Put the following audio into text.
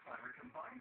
if I were combined.